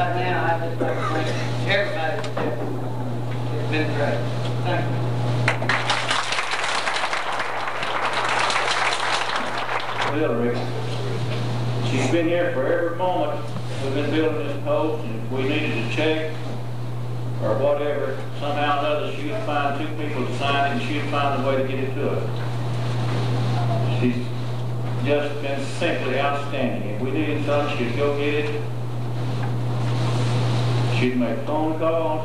right now, I'd just thank everybody. Thank you. Well, Rick, she's been here for every moment we've been building this post, and if we needed to check or whatever, somehow or another, she would find two people to sign it, and she'd find a way to get it to us. She's just been simply outstanding. If we needed something, she'd go get it. She'd make phone calls.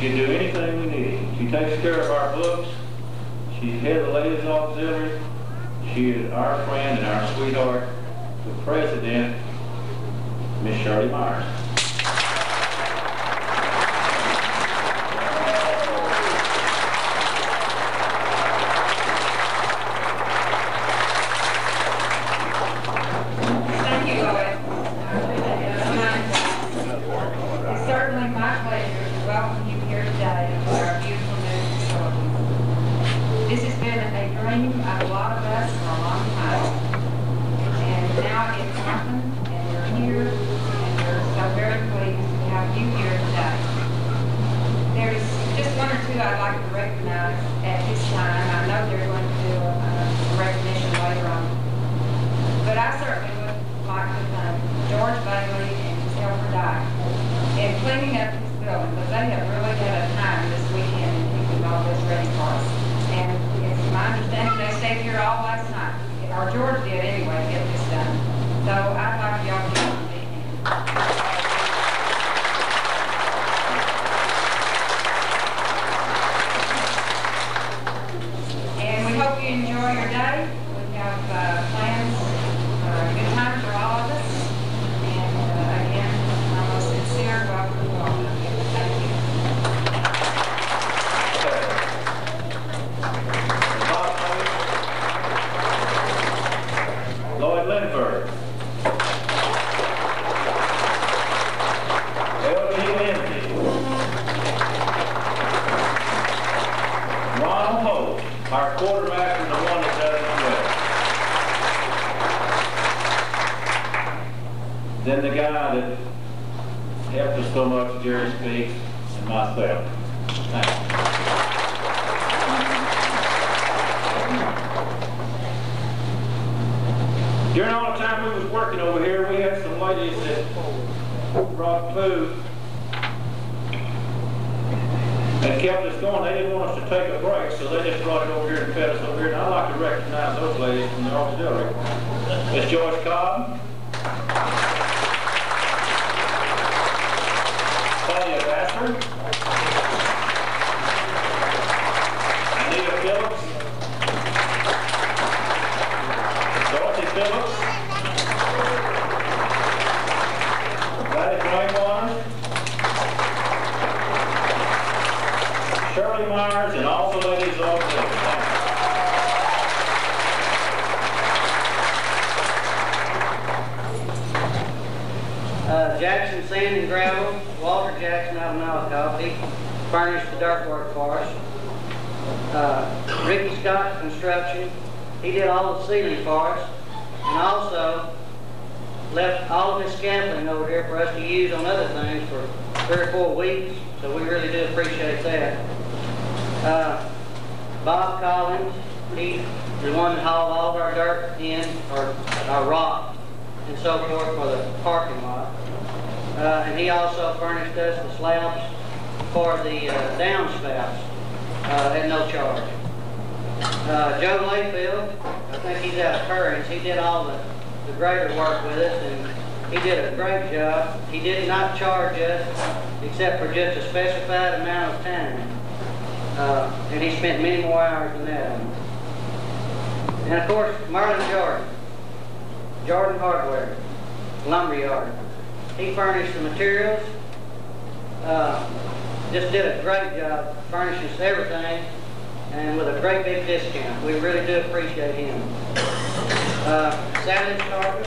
She'd do anything we needed. She takes care of our books. She's head of the ladies auxiliary. She is our friend and our sweetheart, the president, Miss Shirley Myers. Brought food and kept us going. They didn't want us to take a break, so they just brought it over here and fed us over here. And I'd like to recognize those ladies from the auxiliary. It's Joyce Cobb. Claudia Vassar. Anita Phillips. Dorothy Phillips. Gladys Rainwater. Shirley Myers and all the ladies over there. Thank you. Uh, Jackson Sand and Gravel, Walter Jackson out of Malakoff, he furnished the dirt work for us. Uh, Ricky Scott Construction, he did all the sealing for us, and also left all of his scaffolding over here for us to use on other things for three or four weeks, so we really do appreciate that. Uh, Bob Collins, he's the one that hauled all of our dirt in, or our rock and so forth for the parking lot. Uh, and he also furnished us the slabs for the uh, downspouts uh, at no charge. Uh, Joe Layfield, I think he's out of Kerens, he did all the, the grader work with us and he did a great job. He did not charge us except for just a specified amount of time. Uh, and he spent many more hours than that. And of course, Marlon Jordan, Jordan Hardware, Lumberyard. He furnished the materials. Uh, just did a great job, furnishes everything, and with a great big discount. We really do appreciate him. Uh, Savage Carter.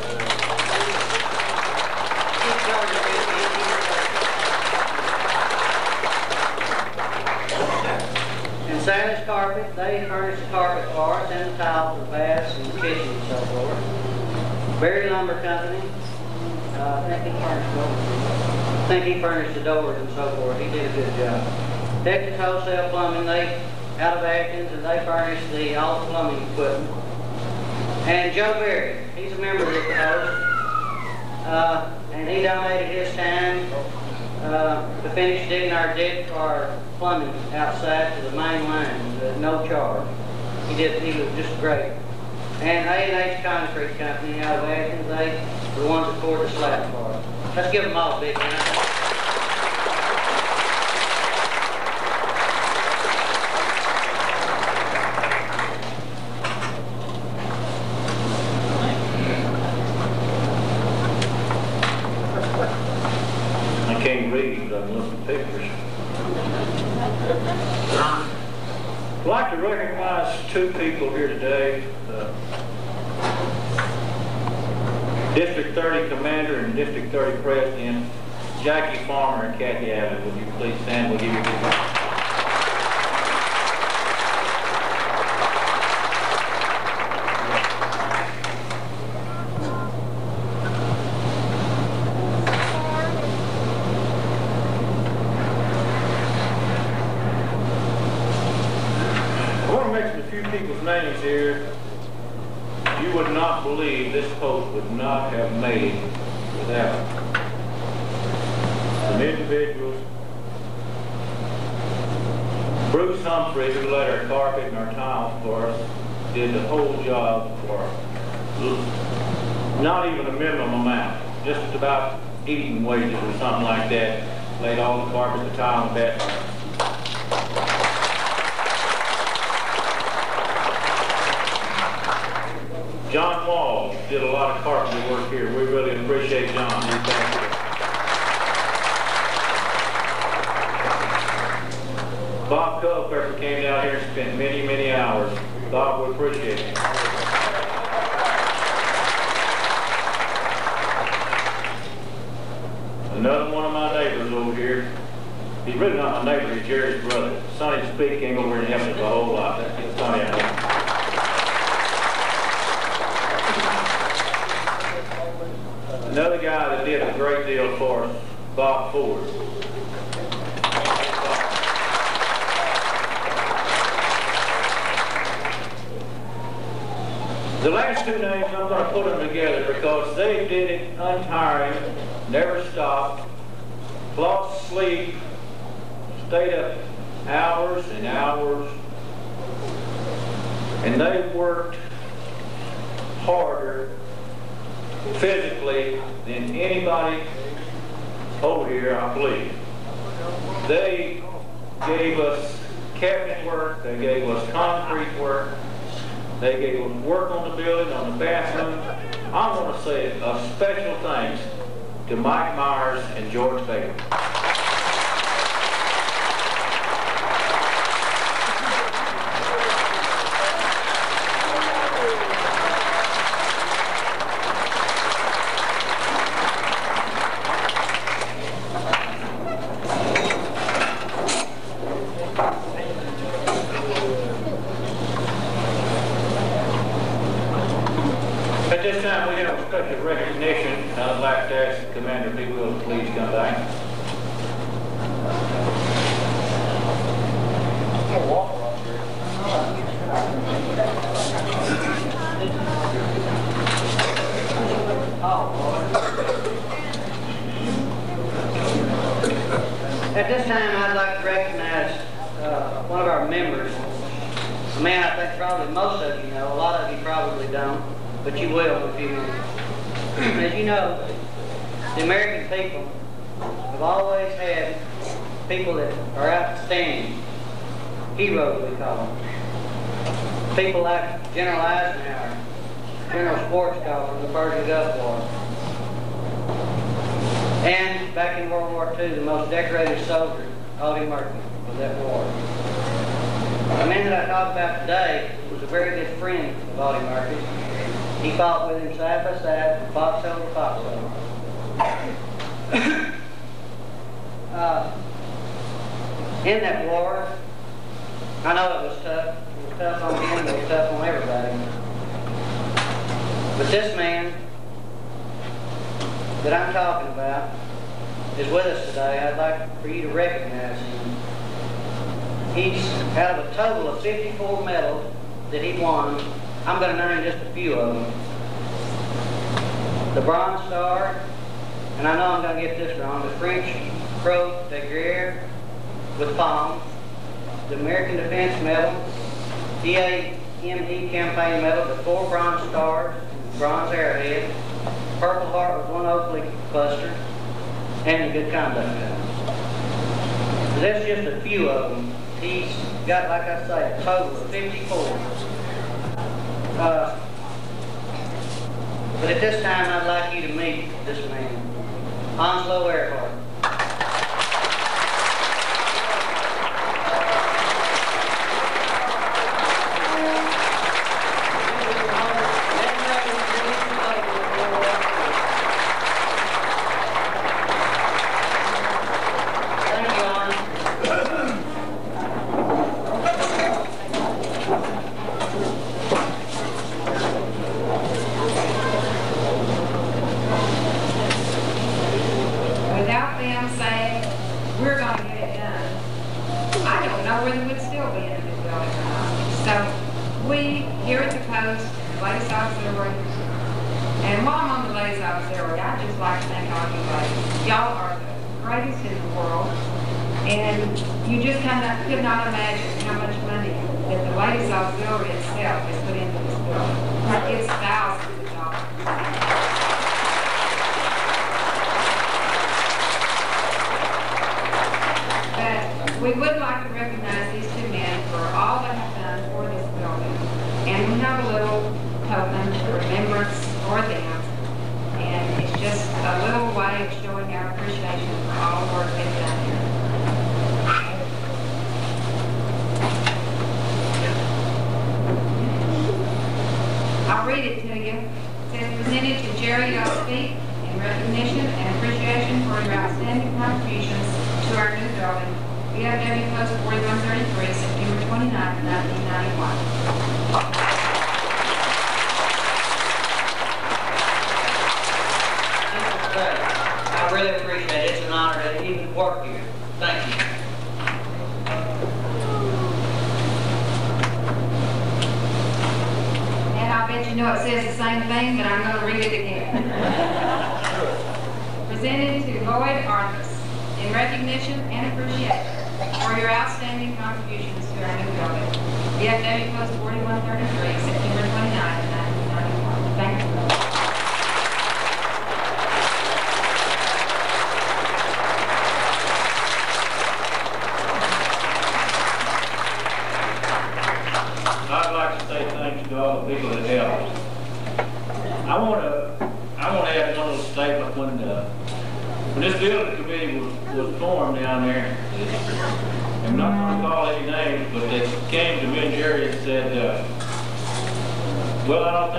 And Savage Carpet, they furnish the carpet for us and the tiles for the baths and the kitchen and so forth. Berry Lumber Company, I think he furnished. Furnished the doors and so forth. He did a good job. Texas Wholesale Plumbing, they, out of Athens, and they furnish the, all the plumbing equipment. And Joe Berry, he's a member of the host. Uh, and he donated his time, uh, to finish digging our for our plumbing outside to the main line, at no charge. He did, he was just great. And A and H Concrete Company out of Athens, they the ones that poured the slab for us. Let's give them all a big hand. I can't read, but I'm looking at pictures. I'd like to recognize two people here today. uh, District 30 Commander and District 30 President, Jackie Farmer and Kathy Abbott. Would you please stand? We'll give you a big round. I want to mention a few people's names here. You would not believe this post would not have made it without some individuals. Bruce Humphrey, who laid our carpet and our tile for us, did the whole job for not even a minimum amount, just about eating wages or something like that. Laid all the carpet, the tile, and the bathroom. John Wall did a lot of carpentry work here. We really appreciate John. He's back here. Bob Culpepper came down here and spent many, many hours. Bob, we appreciate it. Another one of my neighbors over here. He's really not my neighbor, he's Jerry's brother. Sonny Speak came over and helped us a whole lot. Get Sonny out here. Another guy that did a great deal for us, Bob Ford. The last two names, I'm going to put them together because they did it untiring, never stopped, lost sleep, stayed up hours and hours, and they worked harder physically than anybody over here, I believe. They gave us cabinet work, they gave us concrete work, they gave them work on the building, on the bathroom. I want to say a special thanks to Mike Myers and George Baker. At this time, we have a special recognition. I'd like to ask Commander if he will please come back. At this time, I'd like to recognize uh, one of our members. A man I think probably most of you know, a lot of you but you will if you As you know, the American people have always had people that are outstanding, heroes we call them. People like General Eisenhower, General Schwarzkopf from the Persian Gulf War. And back in World War II, the most decorated soldier, Audie Murphy, was at war. The man that I talk about today was a very good friend of Audie Murphy. He fought with him side by side from foxhole to foxhole. uh, in that war, I know it was tough. It was tough on him, it was tough on everybody. But this man that I'm talking about is with us today. I'd like for you to recognize him. He's out of a total of 54 medals that he won. I'm going to name just a few of them. The Bronze Star, and I know I'm going to get this wrong, the French Croix de Guerre with palm, the American Defense Medal, EAME Campaign Medal, the four Bronze Stars, Bronze Arrowhead, Purple Heart with one Oak Leaf cluster, and the Good Conduct Medal. That's just a few of them. He's got, like I say, a total of 54. Uh, but at this time, I'd like you to meet this man, Onslow Earhart. Thank you, Arnie. Without them saying, it done, I don't know whether we'd still be in this building or not. So, we, here at the post, ladies auxiliary, and while I'm on the ladies auxiliary, I'd just like to thank all you ladies. Y'all are the greatest in the world, and you just kind of could not imagine how much money that the ladies auxiliary itself has put into this building. It's thousands of dollars. But we would like to recognize these two men for all they have done for this building. And we have a little token of remembrance for them. And it's just a little way of showing our appreciation for all the work they've done here. I'll read it to you. It says, presented to Jerry L. In recognition and appreciation for your outstanding contributions to our new building. VFW Post 4133, September 29, 1991. Thank you, sir. I really appreciate it. It's an honor to even work here. Thank you. And I bet you know it says the same thing, but I'm going to read it again. Presented to Lloyd Arthur in recognition and appreciation for your outstanding contributions to our new building. VFW Post 4133, September 29, 1991. Thank you. I'd like to say thanks to all the people that helped. I want to, I want to add one little statement when, uh, when this building committee was, was formed down there, I'm not going to call any names, but they came to me and Jerry and said, uh, well, I don't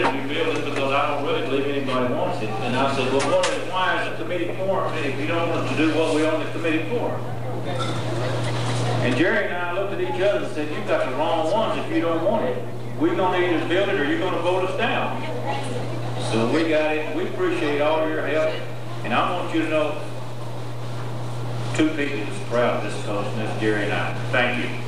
going to get a new building because I don't really believe anybody wants it. And I said, well, what is, why is the committee formed if you don't want to do what we on the committee for? And Jerry and I looked at each other and said, you've got the wrong ones if you don't want it. We're gonna either build it or you're gonna vote us down. So we got it, we appreciate all your help, and I want you to know, two people that's proud of this coast, and that's Jerry and I. Thank you.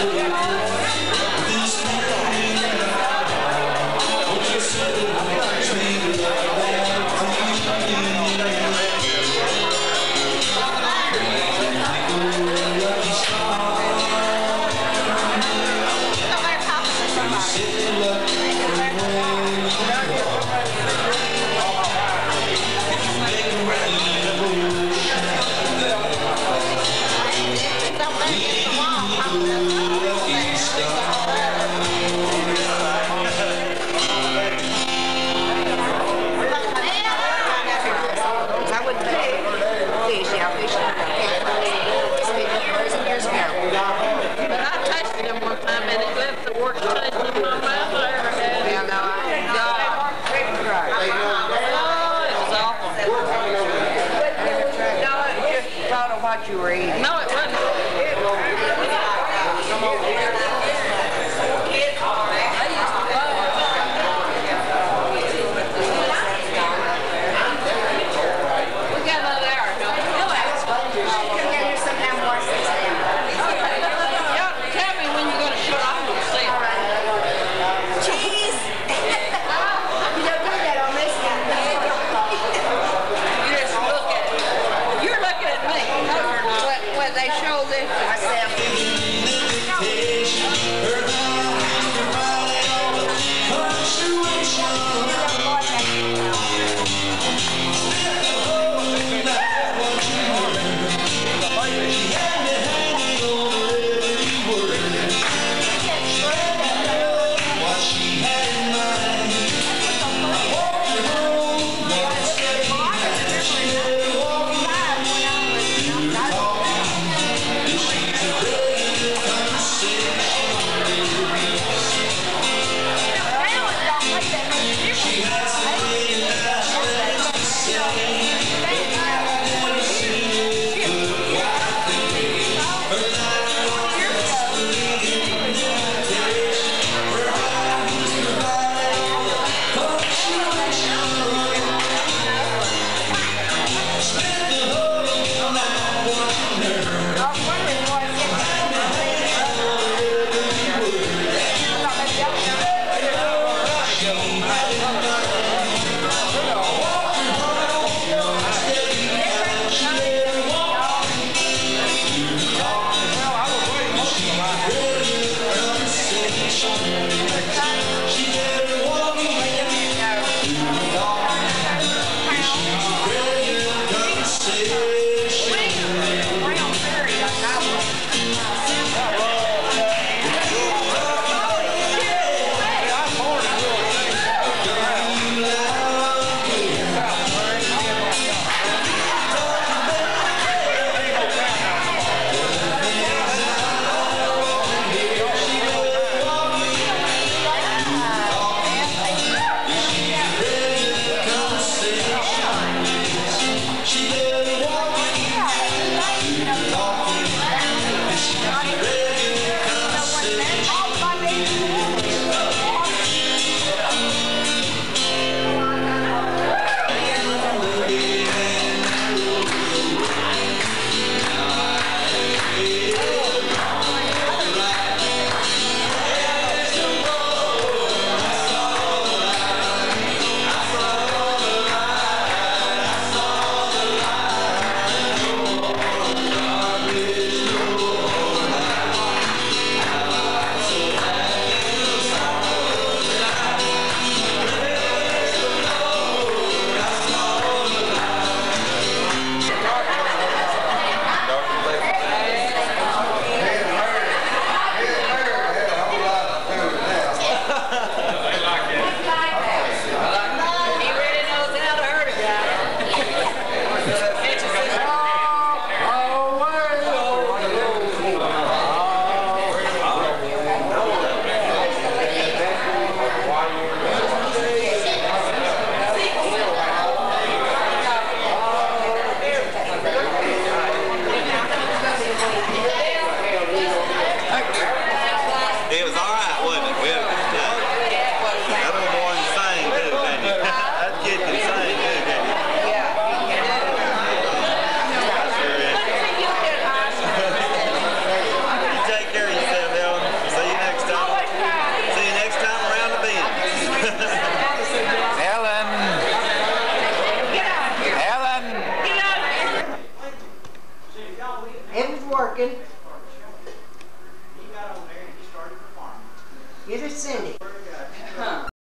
祝你们